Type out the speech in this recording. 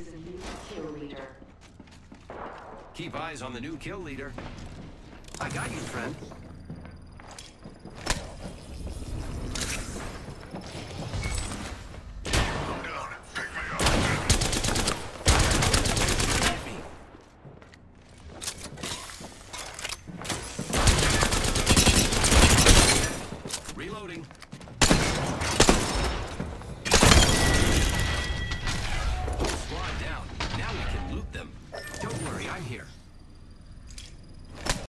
is a new kill leader. Keep eyes on the new kill leader. I got you, friend. Reloading. I'm here.